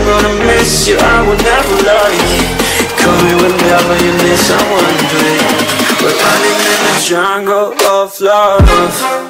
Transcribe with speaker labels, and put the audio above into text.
Speaker 1: I'm gonna miss you, I will never lie Call me whenever you need someone, babe We're running in the jungle of love